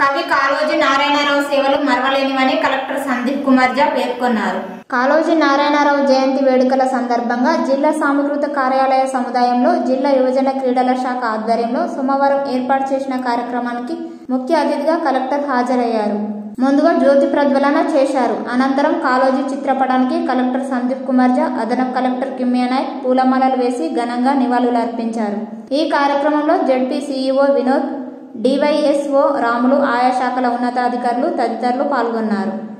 కవి కాళోజీ నారాయణరావు సేవలు మరవలేనివని కలెక్టర్ సందీప్ కుమార్ జా పేర్కొన్నారు. కాళోజీ నారాయణరావు జయంతి వేడుకల సందర్భంగా జిల్లా సామకృత కార్యాలయ సముదాయంలో జిల్లా యువజన క్రీడల శాఖ ఆధ్వర్యంలో సోమవారం ఏర్పాటు చేసిన కార్యక్రమానికి ముఖ్య అతిథిగా కలెక్టర్ హాజరయ్యారు. ముందుగా జ్యోతి ప్రజ్వలన చేశారు. అనంతరం కాలోజీ చిత్రపటానికి కలెక్టర్ సందీప్ కుమార్ జా అదనపు కలెక్టర్ కిమ్యా నాయక్ పూలమాలలు వేసి ఘనంగా నివాళులర్పించారు. ఈ కార్యక్రమంలో ZP CEO Vinod DYSO Ramulu ఆయా శాఖల ఉన్నతాధికారులు తదితరులు పాల్గొన్నారు.